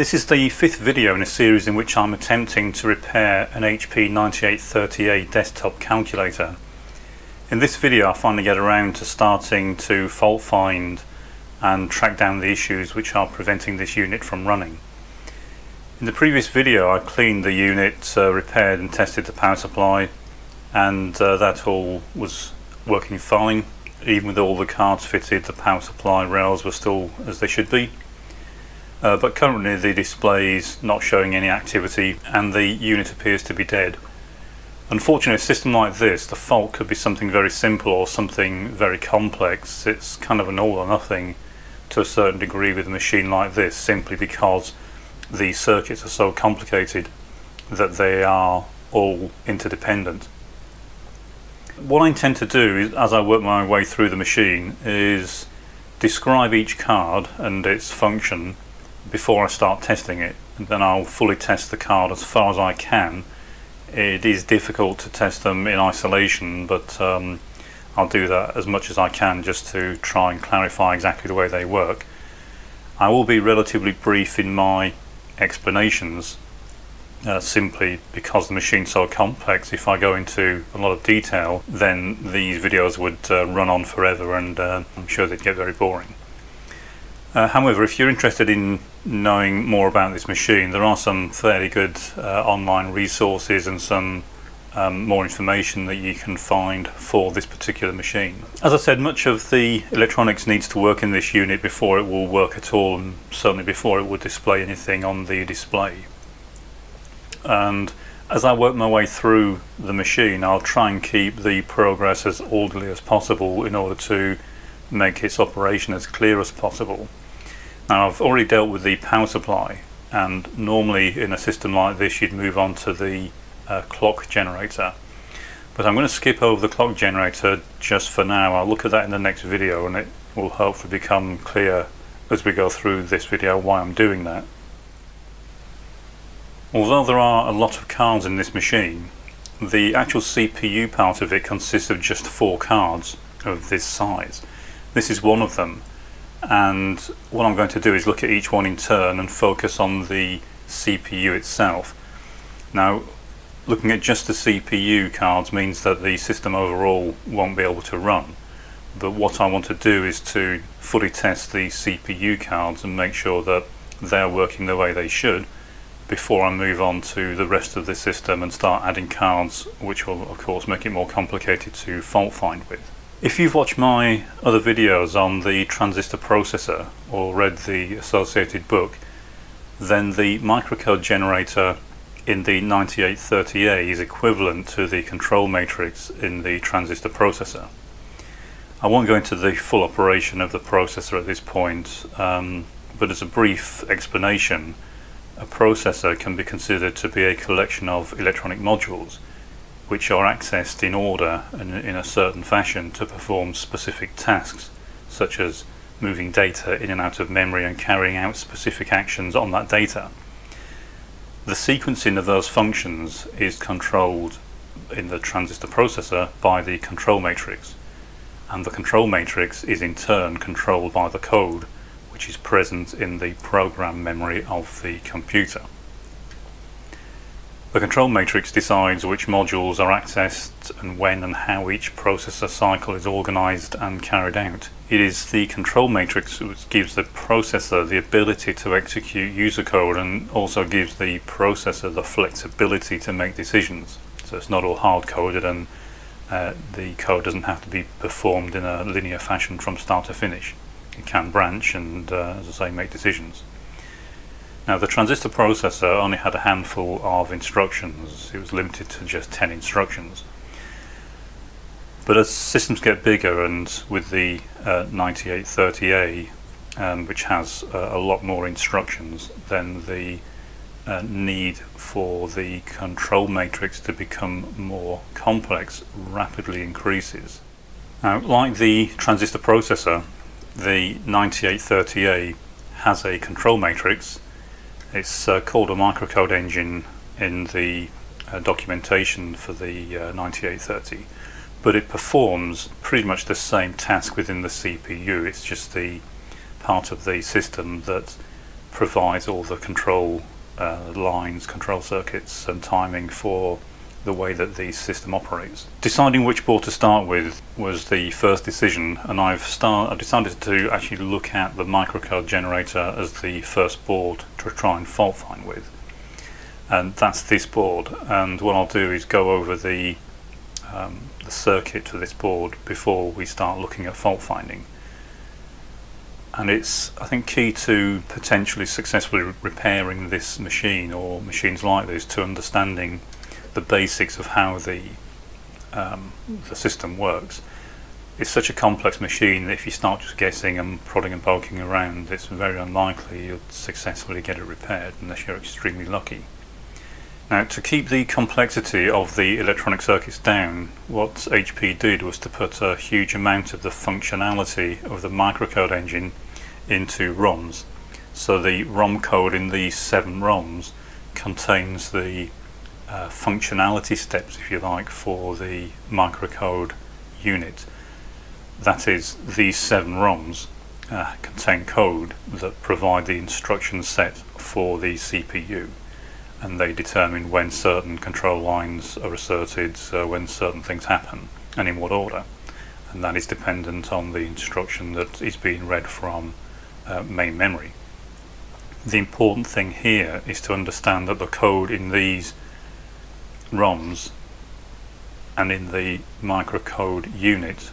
This is the fifth video in a series in which I'm attempting to repair an HP 9830A desktop calculator. In this video I finally get around to starting to fault find and track down the issues which are preventing this unit from running. In the previous video I cleaned the unit, uh, repaired and tested the power supply and uh, that all was working fine. Even with all the cards fitted the power supply rails were still as they should be. Uh, but currently the display is not showing any activity and the unit appears to be dead. Unfortunately, a system like this, the fault could be something very simple or something very complex. It's kind of an all or nothing to a certain degree with a machine like this simply because the circuits are so complicated that they are all interdependent. What I intend to do is, as I work my way through the machine is describe each card and its function before I start testing it then I'll fully test the card as far as I can. It is difficult to test them in isolation but um, I'll do that as much as I can just to try and clarify exactly the way they work. I will be relatively brief in my explanations uh, simply because the machine's so complex if I go into a lot of detail then these videos would uh, run on forever and uh, I'm sure they'd get very boring. Uh, however, if you're interested in knowing more about this machine, there are some fairly good uh, online resources and some um, more information that you can find for this particular machine. As I said, much of the electronics needs to work in this unit before it will work at all and certainly before it will display anything on the display. And as I work my way through the machine, I'll try and keep the progress as orderly as possible in order to make its operation as clear as possible. Now I've already dealt with the power supply and normally in a system like this you'd move on to the uh, clock generator but I'm going to skip over the clock generator just for now. I'll look at that in the next video and it will hopefully become clear as we go through this video why I'm doing that. Although there are a lot of cards in this machine, the actual CPU part of it consists of just four cards of this size. This is one of them and what I'm going to do is look at each one in turn and focus on the CPU itself. Now looking at just the CPU cards means that the system overall won't be able to run but what I want to do is to fully test the CPU cards and make sure that they're working the way they should before I move on to the rest of the system and start adding cards which will of course make it more complicated to fault find with. If you've watched my other videos on the transistor processor or read the associated book, then the microcode generator in the 9830A is equivalent to the control matrix in the transistor processor. I won't go into the full operation of the processor at this point, um, but as a brief explanation, a processor can be considered to be a collection of electronic modules which are accessed in order and in a certain fashion to perform specific tasks, such as moving data in and out of memory and carrying out specific actions on that data. The sequencing of those functions is controlled in the transistor processor by the control matrix, and the control matrix is in turn controlled by the code which is present in the program memory of the computer. The control matrix decides which modules are accessed and when and how each processor cycle is organized and carried out. It is the control matrix which gives the processor the ability to execute user code and also gives the processor the flexibility to make decisions. So it's not all hard coded and uh, the code doesn't have to be performed in a linear fashion from start to finish. It can branch and, uh, as I say, make decisions. Now the transistor processor only had a handful of instructions, it was limited to just 10 instructions. But as systems get bigger and with the uh, 9830A um, which has uh, a lot more instructions then the uh, need for the control matrix to become more complex rapidly increases. Now like the transistor processor the 9830A has a control matrix it's uh, called a microcode engine in the uh, documentation for the uh, 9830 but it performs pretty much the same task within the CPU it's just the part of the system that provides all the control uh, lines, control circuits and timing for the way that the system operates. Deciding which board to start with was the first decision and I've start, I decided to actually look at the microcode generator as the first board to try and fault find with. And that's this board and what I'll do is go over the, um, the circuit for this board before we start looking at fault finding and it's I think key to potentially successfully repairing this machine or machines like this to understanding the basics of how the um, the system works. It's such a complex machine that if you start just guessing and prodding and poking around, it's very unlikely you'll successfully get it repaired unless you're extremely lucky. Now to keep the complexity of the electronic circuits down, what HP did was to put a huge amount of the functionality of the microcode engine into ROMs. So the ROM code in these seven ROMs contains the uh, functionality steps, if you like, for the microcode unit. That is, these seven ROMs uh, contain code that provide the instruction set for the CPU and they determine when certain control lines are asserted, uh, when certain things happen, and in what order. And that is dependent on the instruction that is being read from uh, main memory. The important thing here is to understand that the code in these ROMs and in the microcode unit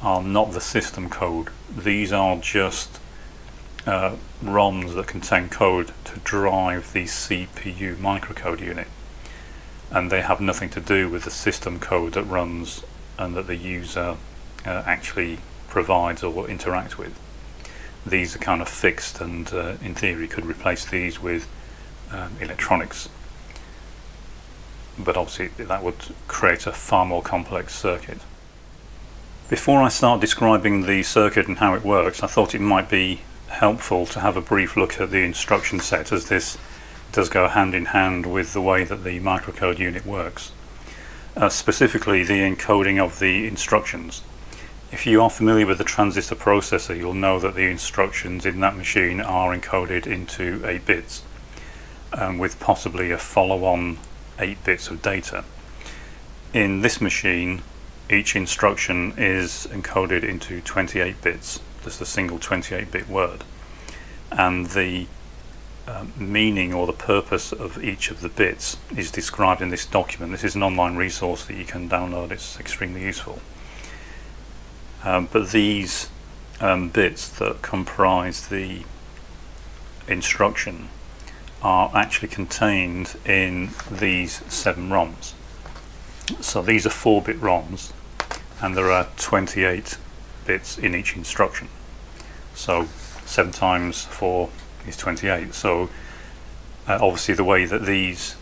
are not the system code. These are just uh, ROMs that contain code to drive the CPU microcode unit and they have nothing to do with the system code that runs and that the user uh, actually provides or interacts with. These are kind of fixed and uh, in theory could replace these with um, electronics but obviously that would create a far more complex circuit. Before I start describing the circuit and how it works I thought it might be helpful to have a brief look at the instruction set as this does go hand in hand with the way that the microcode unit works. Uh, specifically the encoding of the instructions. If you are familiar with the transistor processor you'll know that the instructions in that machine are encoded into 8 bits um, with possibly a follow-on 8 bits of data. In this machine each instruction is encoded into 28 bits just a single 28-bit word and the um, meaning or the purpose of each of the bits is described in this document. This is an online resource that you can download, it's extremely useful. Um, but these um, bits that comprise the instruction are actually contained in these seven ROMs. So these are 4-bit ROMs and there are 28 bits in each instruction. So 7 times 4 is 28. So uh, obviously the way that these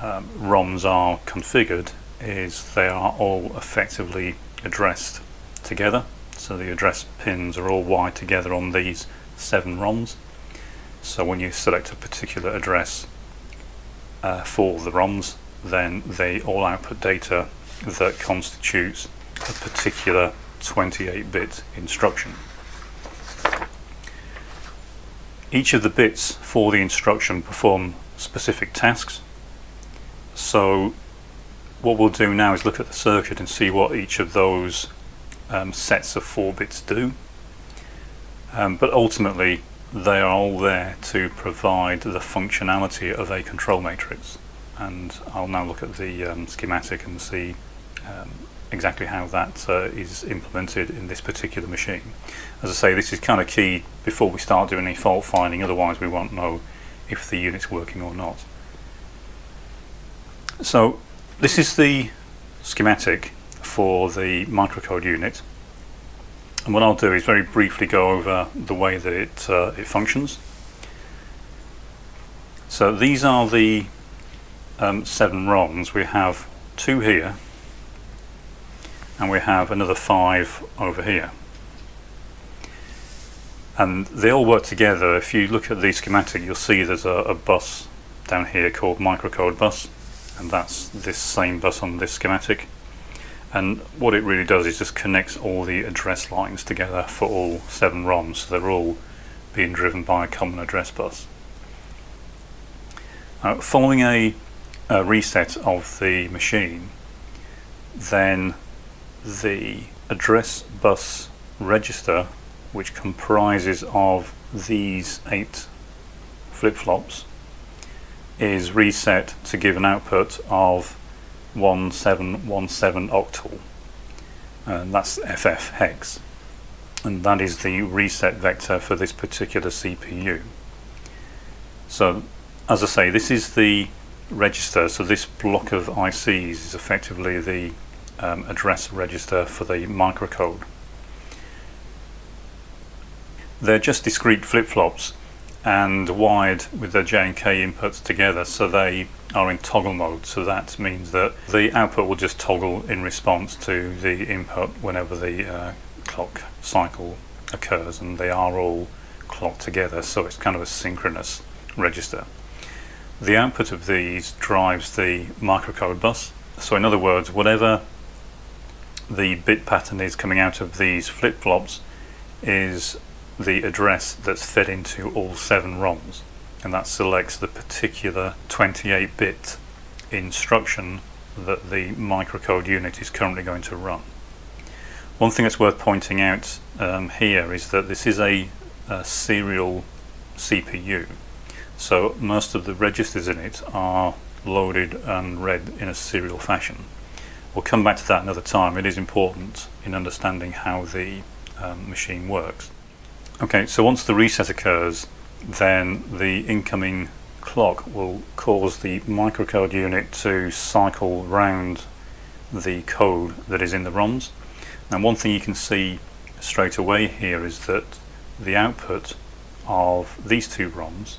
um, ROMs are configured is they are all effectively addressed together. So the address pins are all wired together on these seven ROMs. So when you select a particular address uh, for the ROMs, then they all output data that constitutes a particular 28-bit instruction. Each of the bits for the instruction perform specific tasks. So what we'll do now is look at the circuit and see what each of those um, sets of four bits do. Um, but ultimately they are all there to provide the functionality of a control matrix and I'll now look at the um, schematic and see um, exactly how that uh, is implemented in this particular machine. As I say, this is kind of key before we start doing any fault finding, otherwise we won't know if the unit's working or not. So this is the schematic for the microcode unit. And what I'll do is very briefly go over the way that it, uh, it functions. So these are the um, seven ROMs. We have two here and we have another five over here and they all work together if you look at the schematic you'll see there's a, a bus down here called microcode bus and that's this same bus on this schematic and what it really does is just connects all the address lines together for all seven ROMs so they're all being driven by a common address bus. Uh, following a, a reset of the machine, then the address bus register, which comprises of these eight flip-flops, is reset to give an output of 1717 octal. And that's FF hex. And that is the reset vector for this particular CPU so as I say this is the register. So this block of ICs is effectively the um, address register for the microcode. They're just discrete flip-flops and wired with the J and K inputs together so they are in toggle mode so that means that the output will just toggle in response to the input whenever the uh, clock cycle occurs and they are all clocked together so it's kind of a synchronous register. The output of these drives the microcode bus so in other words whatever the bit pattern is coming out of these flip-flops is the address that's fed into all seven ROMs and that selects the particular 28-bit instruction that the microcode unit is currently going to run. One thing that's worth pointing out um, here is that this is a, a serial CPU so most of the registers in it are loaded and read in a serial fashion. We'll come back to that another time. It is important in understanding how the um, machine works. Okay, so once the reset occurs, then the incoming clock will cause the microcode unit to cycle round the code that is in the ROMs. And one thing you can see straight away here is that the output of these two ROMs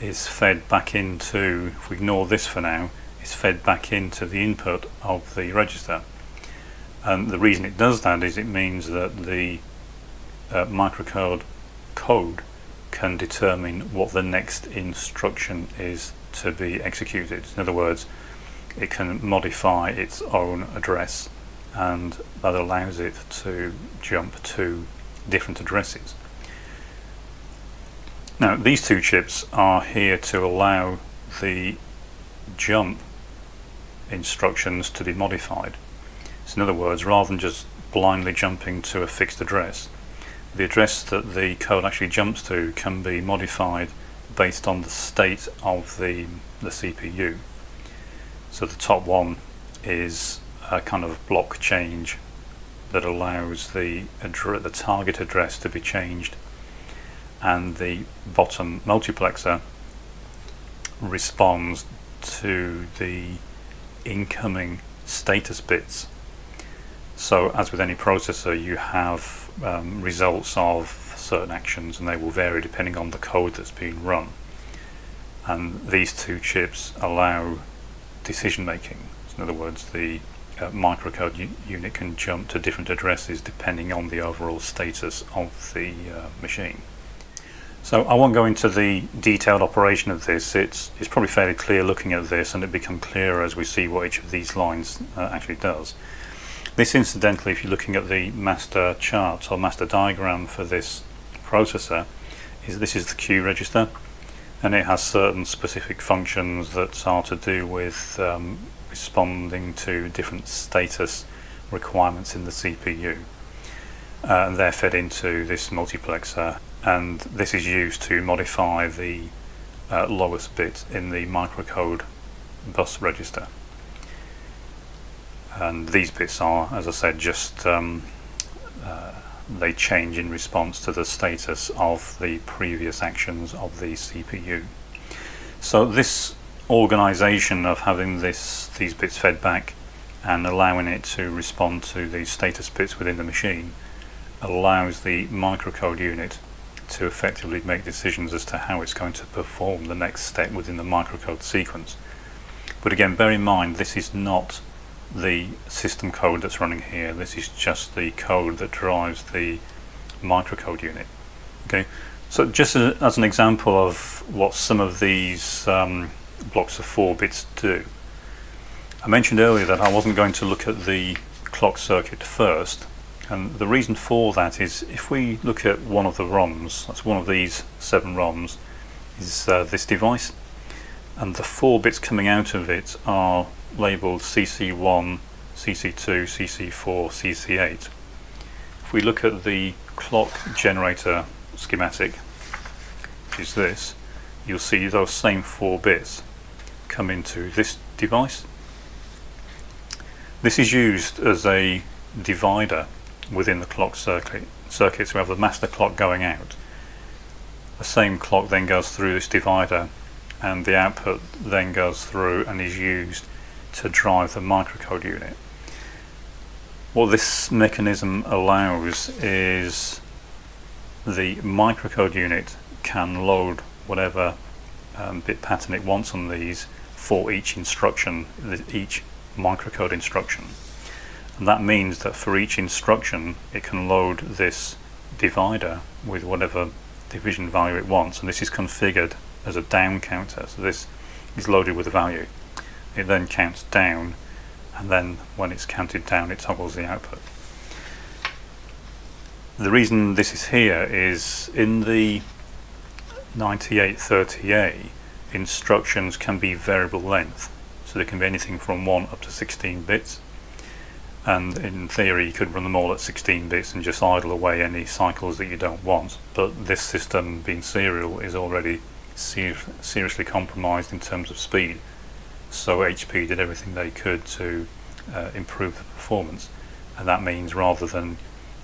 is fed back into, if we ignore this for now, is fed back into the input of the register. And the reason it does that is it means that the uh, microcode code can determine what the next instruction is to be executed. In other words, it can modify its own address and that allows it to jump to different addresses. Now these two chips are here to allow the jump instructions to be modified. So in other words, rather than just blindly jumping to a fixed address, the address that the code actually jumps to can be modified based on the state of the, the CPU. So the top one is a kind of block change that allows the, the target address to be changed and the bottom multiplexer responds to the incoming status bits so as with any processor, you have um, results of certain actions and they will vary depending on the code that's being run. And these two chips allow decision making. So in other words, the uh, microcode unit can jump to different addresses depending on the overall status of the uh, machine. So I won't go into the detailed operation of this. It's, it's probably fairly clear looking at this and it becomes clearer as we see what each of these lines uh, actually does. This incidentally, if you're looking at the master chart or master diagram for this processor, is this is the Q register and it has certain specific functions that are to do with um, responding to different status requirements in the CPU. Uh, and they're fed into this multiplexer and this is used to modify the uh, lowest bit in the microcode bus register and these bits are, as I said, just um, uh, they change in response to the status of the previous actions of the CPU. So this organization of having this these bits fed back and allowing it to respond to the status bits within the machine allows the microcode unit to effectively make decisions as to how it's going to perform the next step within the microcode sequence. But again, bear in mind this is not the system code that's running here. This is just the code that drives the microcode unit. Okay, so just as an example of what some of these um, blocks of 4 bits do, I mentioned earlier that I wasn't going to look at the clock circuit first And the reason for that is if we look at one of the ROMs, that's one of these seven ROMs, is uh, this device. And the four bits coming out of it are labelled CC1, CC2, CC4, CC8. If we look at the clock generator schematic, which is this, you'll see those same four bits come into this device. This is used as a divider within the clock circuit. Circuit, so we have the master clock going out. The same clock then goes through this divider and the output then goes through and is used to drive the microcode unit. What this mechanism allows is the microcode unit can load whatever um, bit pattern it wants on these for each instruction, each microcode instruction. And that means that for each instruction it can load this divider with whatever division value it wants and this is configured as a down counter so this is loaded with a value it then counts down and then when it's counted down it toggles the output. The reason this is here is in the 9830A instructions can be variable length so they can be anything from 1 up to 16 bits. And in theory you could run them all at 16 bits and just idle away any cycles that you don't want. But this system being serial is already ser seriously compromised in terms of speed so HP did everything they could to uh, improve the performance and that means rather than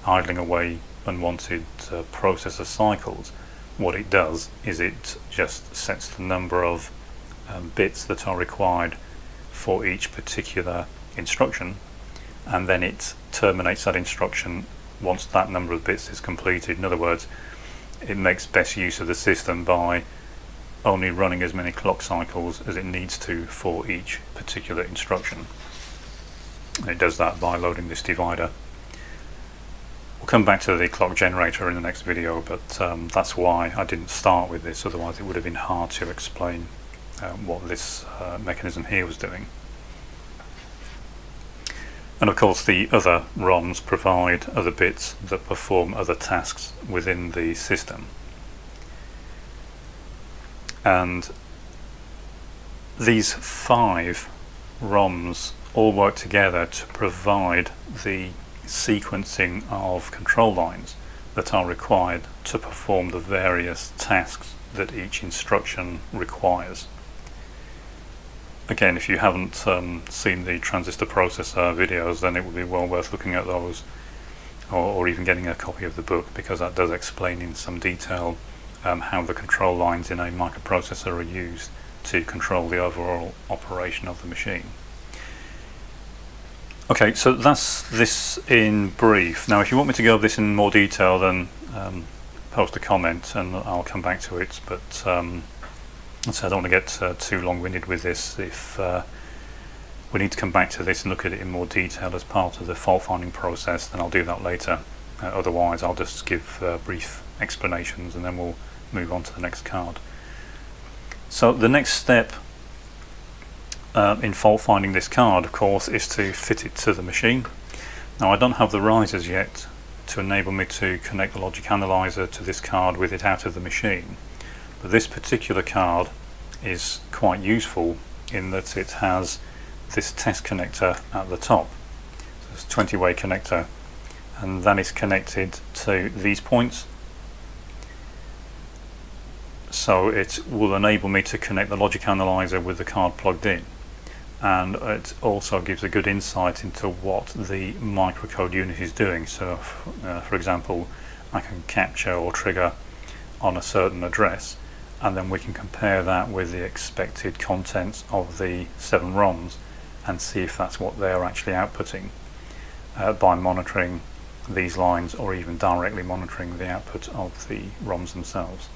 idling away unwanted uh, processor cycles what it does is it just sets the number of um, bits that are required for each particular instruction and then it terminates that instruction once that number of bits is completed. In other words, it makes best use of the system by only running as many clock cycles as it needs to for each particular instruction. And it does that by loading this divider. We'll come back to the clock generator in the next video, but um, that's why I didn't start with this, otherwise it would have been hard to explain uh, what this uh, mechanism here was doing. And of course the other ROMs provide other bits that perform other tasks within the system. And these five ROMs all work together to provide the sequencing of control lines that are required to perform the various tasks that each instruction requires. Again, if you haven't um, seen the transistor processor videos, then it would be well worth looking at those, or, or, even getting a copy of the book, because that does explain in some detail um, how the control lines in a microprocessor are used to control the overall operation of the machine. Okay, so that's this in brief. Now, if you want me to go over this in more detail, then um, post a comment and I'll come back to it. But um, so I don't want to get uh, too long-winded with this. If uh, we need to come back to this and look at it in more detail as part of the fault-finding process, then I'll do that later. Uh, otherwise, I'll just give uh, brief explanations and then we'll move on to the next card. So the next step uh, in fault-finding this card, of course, is to fit it to the machine. Now, I don't have the risers yet to enable me to connect the logic analyzer to this card with it out of the machine. But this particular card is quite useful in that it has this test connector at the top. So it's a 20 way connector and that is connected to these points so it will enable me to connect the logic analyzer with the card plugged in and it also gives a good insight into what the microcode unit is doing so uh, for example I can capture or trigger on a certain address and then we can compare that with the expected contents of the seven ROMs and see if that's what they're actually outputting uh, by monitoring these lines or even directly monitoring the output of the ROMs themselves.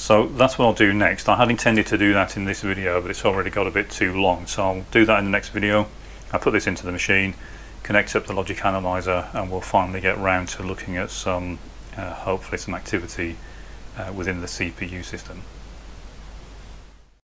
So that's what I'll do next. I had intended to do that in this video but it's already got a bit too long so I'll do that in the next video. I'll put this into the machine, connect up the logic analyzer and we'll finally get round to looking at some, uh, hopefully some activity uh, within the CPU system.